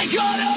I gotta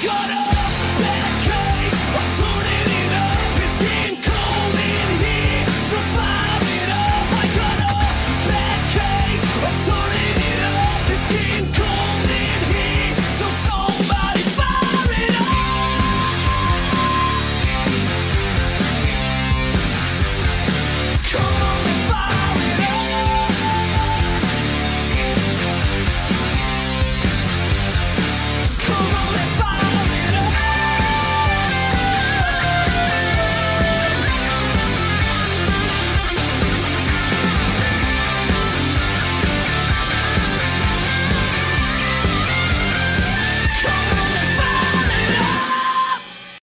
gonna